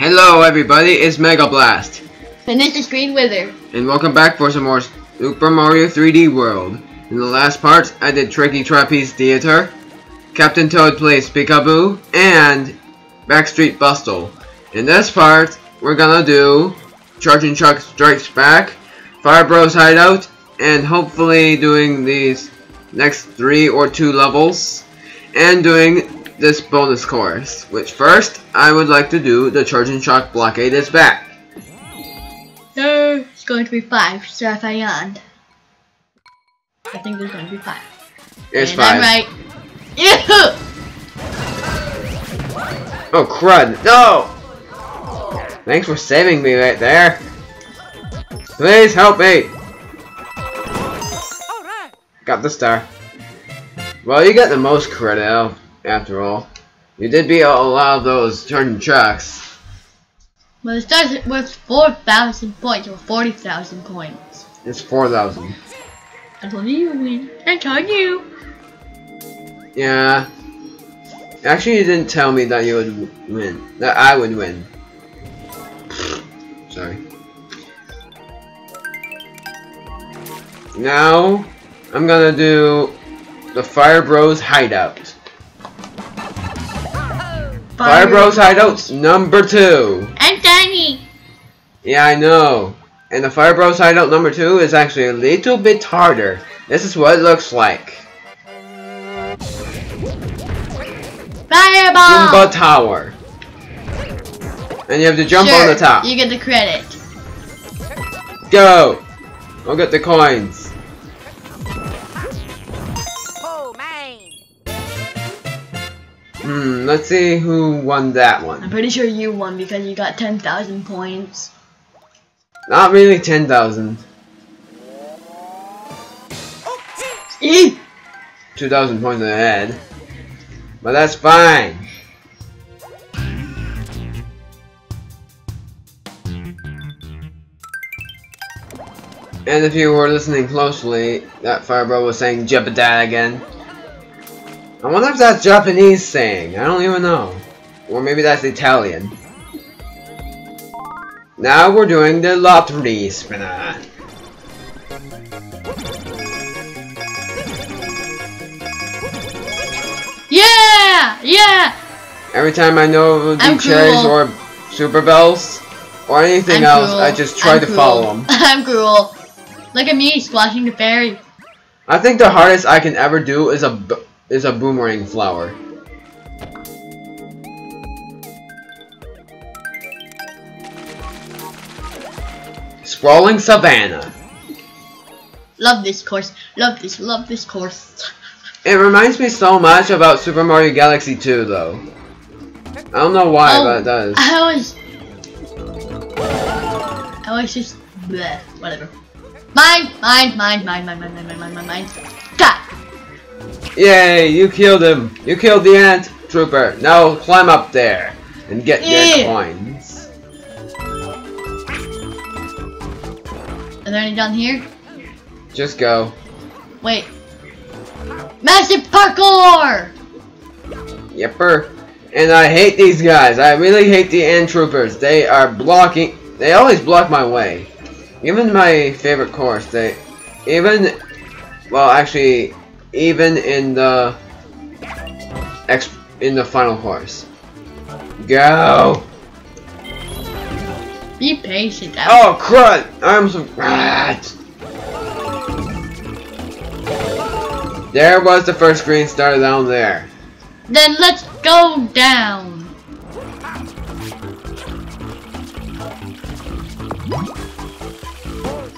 Hello everybody, it's Mega Blast, And this is Green Wither. and welcome back for some more Super Mario 3D World. In the last part, I did Tricky Trapeze Theater, Captain Toad plays Peekaboo, and Backstreet Bustle. In this part, we're gonna do Charging Chuck Strikes Back, Fire Bros Hideout, and hopefully doing these next three or two levels, and doing this bonus course. Which first, I would like to do the Charging Chuck Blockade is back. No, it's going to be five Seraphayand. I yawned. I think there's going to be five. It's and five. I'm right. Ew! Oh crud! No! Thanks for saving me right there. Please help me. Got the star. Well, you got the most credit out, after all. You did beat a lot of those turning trucks. Well, it starts with 4,000 points or 40,000 points. It's 4,000. I told you you win. I told you. Yeah. Actually, you didn't tell me that you would win. That I would win. Sorry. Now, I'm gonna do the Fire Bros Hideout. Fire Bros Hideout number two. I'm tiny. Yeah, I know. And the Fire Bros Hideout number two is actually a little bit harder. This is what it looks like. Fireball. Goomba Tower. And you have to jump sure, on the top. You get the credit. Go! I'll get the coins. Hmm, let's see who won that one. I'm pretty sure you won because you got 10,000 points. Not really 10,000. Eee! 2,000 points ahead. But that's fine. And if you were listening closely, that Firebro was saying Jebediah again. I wonder if that's Japanese saying. I don't even know. Or maybe that's Italian. Now we're doing the lottery spinner. Yeah! Yeah! Every time I know of the cherries or super bells or anything I'm else, cruel. I just try I'm to cruel. follow them. I'm cruel. Look at me squashing the fairy. I think the hardest I can ever do is a is a boomerang flower. Sprawling savannah. Love this course. Love this. Love this course. It reminds me so much about Super Mario Galaxy 2, though. I don't know why, Oh, but it does. Oh, I was. I was just. Bleh, whatever. Mine, mine, mine, mine, mine, mine, mine, mine, mine, mine, mine. Got. Yay! You killed him. You killed the ant trooper. Now climb up there and get your coins. Are there any down here? Just go. Wait. Massive parkour! Yepper. And I hate these guys. I really hate the ant troopers. They are blocking. They always block my way. Even my favorite course, they even well actually even in the ex in the final course. Go. Be patient. Oh crud! I'm so rat. There was the first green star down there. Then let's go down.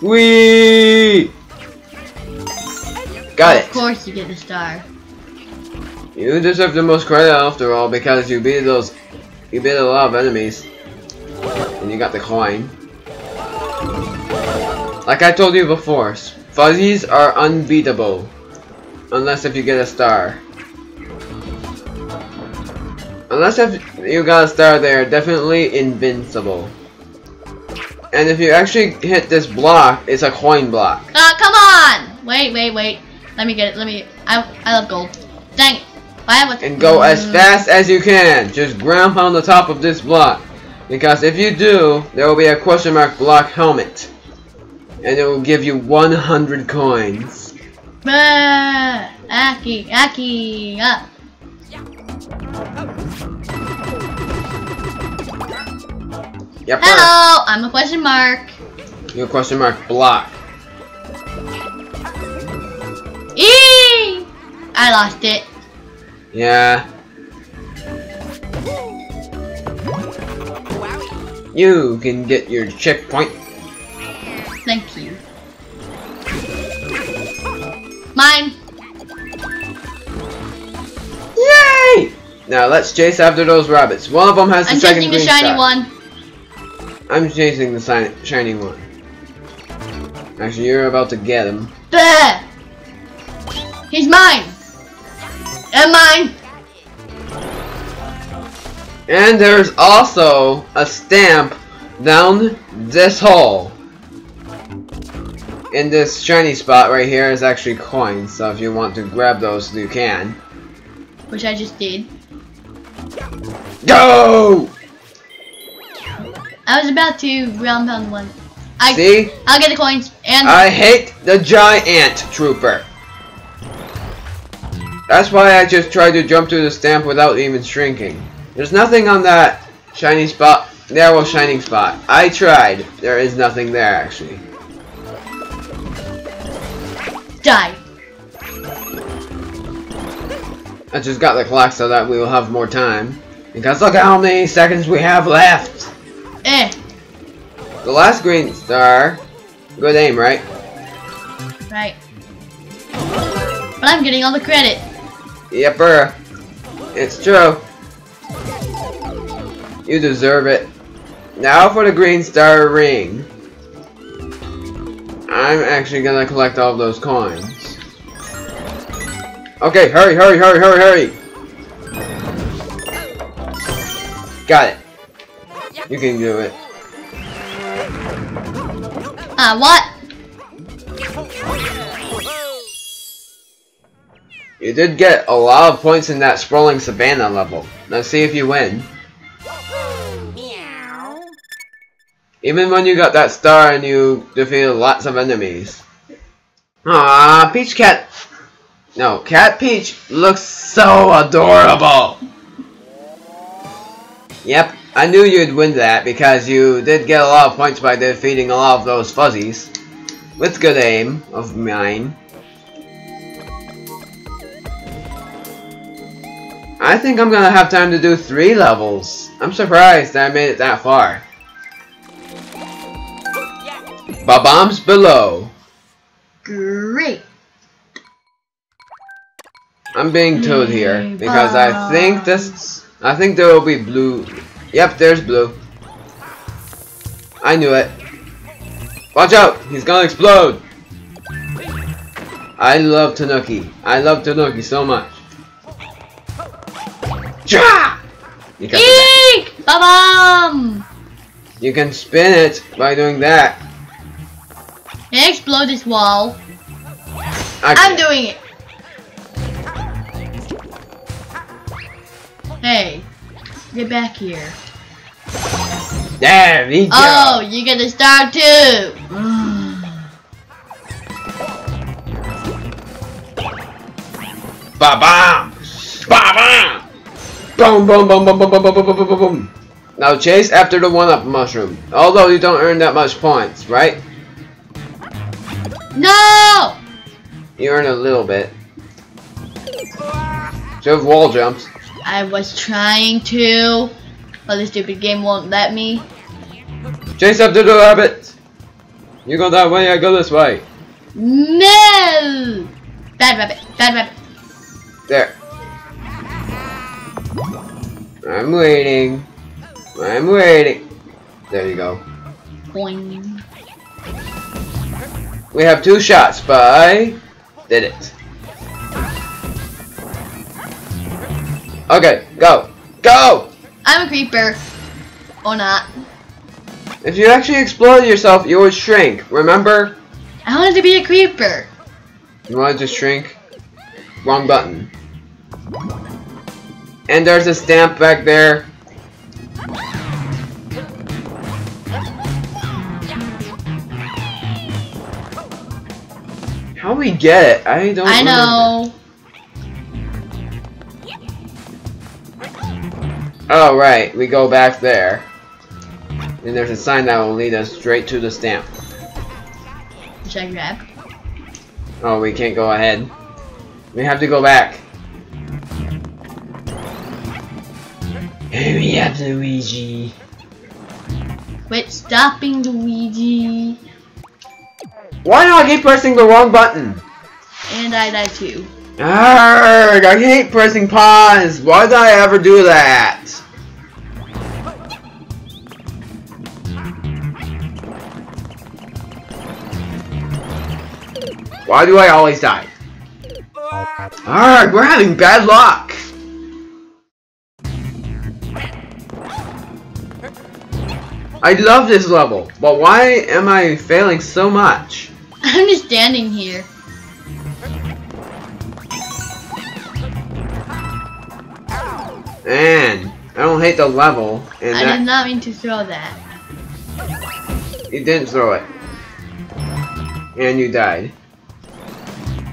Whee! Got Of it. course you get a star. You deserve the most credit after all because you beat those you beat a lot of enemies. And you got the coin. Like I told you before, fuzzies are unbeatable. Unless if you get a star. Unless if you got a star, they are definitely invincible. And if you actually hit this block, it's a coin block. Ah, come on! Wait, wait, wait. Let me get it. Let me. I, I love gold. Dang it. And go as Mm. fast as you can. Just ground on the top of this block. Because if you do, there will be a question mark block helmet. And it will give you 100 coins. Bruh! Aki, Aki, up. Yep. Hello, I'm a question mark. You're a question mark block. Eee! I lost it. Yeah. You can get your checkpoint. Thank you. Mine. Yay! Now let's chase after those rabbits. One of them has the I'm second chasing the shiny star. one. I'm chasing the si shiny one. Actually, you're about to get him. Bleh! He's mine. And mine. And there's also a stamp down this hole. In this shiny spot right here is actually coins, so if you want to grab those, you can. Which I just did. Go! I was about to ground pound one. I, See? I'll get the coins and I hate the giant trooper. That's why I just tried to jump through the stamp without even shrinking. There's nothing on that shiny spot, narrow shining spot. I tried. There is nothing there actually. die. I just got the clock so that we will have more time. Because look at how many seconds we have left. Eh. The last green star. Good aim, right? Right. But I'm getting all the credit. Yepper. It's true. You deserve it. Now for the green star ring. I'm actually gonna collect all those coins. Okay, hurry, hurry, hurry, hurry, hurry! Got it. You can do it. Ah, what? You did get a lot of points in that sprawling savannah level. Let's see if you win. Even when you got that star and you defeated lots of enemies. Ah, Peach Cat. No, Cat Peach looks so adorable. Yep, I knew you'd win that because you did get a lot of points by defeating a lot of those fuzzies. With good aim of mine. I think I'm gonna have time to do three levels. I'm surprised that I made it that far. Bob-ombs below. Great. I'm being told here because I think this. I think there will be blue. Yep, there's blue. I knew it. Watch out! He's gonna explode. I love Tanuki. I love Tanuki so much. Ja! You can, Eek! Ba-bum! you can spin it by doing that. Can explode this wall? I'm doing it. Hey, get back here. There we go. Oh, you get a star too. Ba bam! Ba bam! Boom boom boom boom boom boom boom boom boom boom boom. Now chase after the one up mushroom. Although you don't earn that much points, right? no! You earn a little bit. So have wall jumps. I was trying to, but the stupid game won't let me. Chase after the rabbit. You go that way, I go this way. No! Bad rabbit, bad rabbit. There. I'm waiting. I'm waiting. There you go. Boing. We have two shots, but I did it. Okay, go. Go! I'm a creeper. Or not. If you actually explode yourself, you would shrink. Remember? I wanted to be a creeper. You wanted to shrink? Wrong button. And there's a stamp back there. How we get it? I don't I know. Oh, right. We go back there. And there's a sign that will lead us straight to the stamp. Should I grab? Oh, we can't go ahead. We have to go back. Hurry up, Luigi. Quit stopping, Luigi. Why do I keep pressing the wrong button? And I die too. Arrgh, I hate pressing pause. Why did I ever do that? Why do I always die? Alright, we're having bad luck. I love this level, but why am I failing so much? I'm just standing here. And I don't hate the level, and I that did not mean to throw that. you didn't throw it, and you died.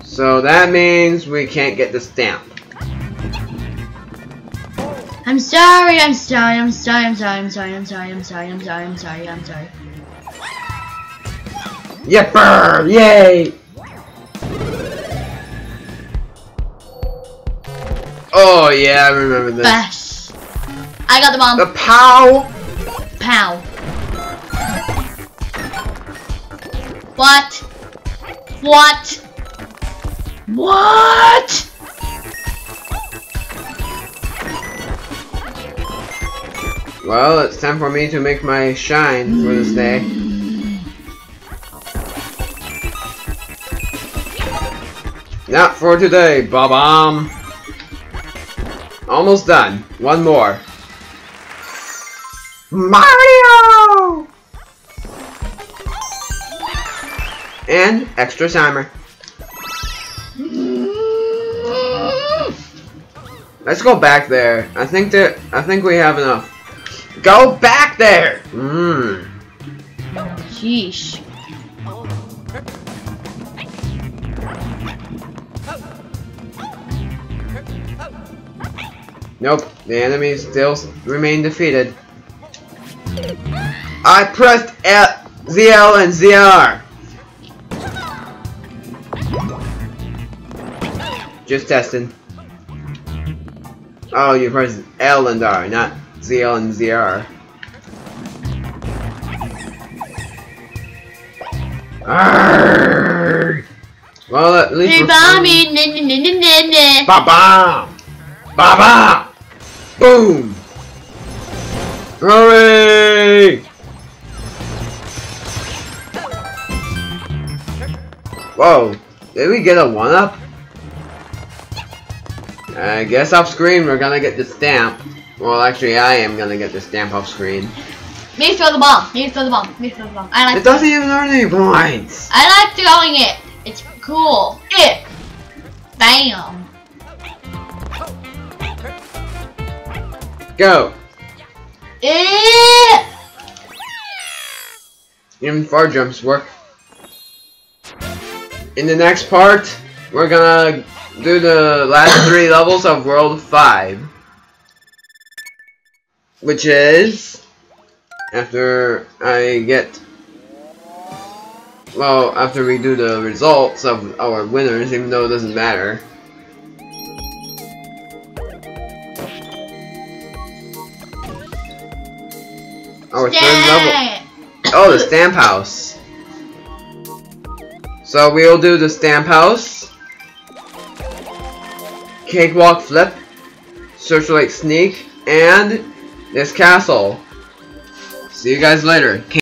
So that means we can't get the stamp. I'm sorry, I'm sorry, I'm sorry, I'm sorry, I'm sorry, I'm sorry, I'm sorry, I'm sorry, I'm sorry, I'm sorry. Yipper! Yay! Oh yeah, I remember this. Bash. I got the bomb. The pow! Pow. What? What? What? Well, it's time for me to make my shine for this day. Not for today, Bob-omb. Almost done. One more. Mario! And extra timer. Let's go back there. I think that I think we have enough. Go back there. Mmm. Sheesh. Nope. The enemies still remain defeated. I pressed L, ZL and ZR. Just testing. Oh, you pressed L and R, not ZL and ZR. Arrgh. Well, at least Hey, we're Bobby. Nah, nah, nah, nah, nah, nah. Ba bam! Ba bam! Boom! Hurry! Whoa, did we get a one up? I guess off screen we're gonna get the stamp. Well, actually, I am gonna get this stamp off screen. Maybe throw the bomb. Maybe throw the bomb. Maybe throw the bomb. I like. It doesn't even earn any points! I like throwing it. It's cool. It. Bam. Go! It. Even far jumps work. In the next part, we're gonna do the last three levels of World 5. Which is... After I get... Well, after we do the results of our winners, even though it doesn't matter. Our third level. Oh, the stamp house. So we'll do the stamp house, cakewalk flip, searchlight sneak, and this castle. See you guys later.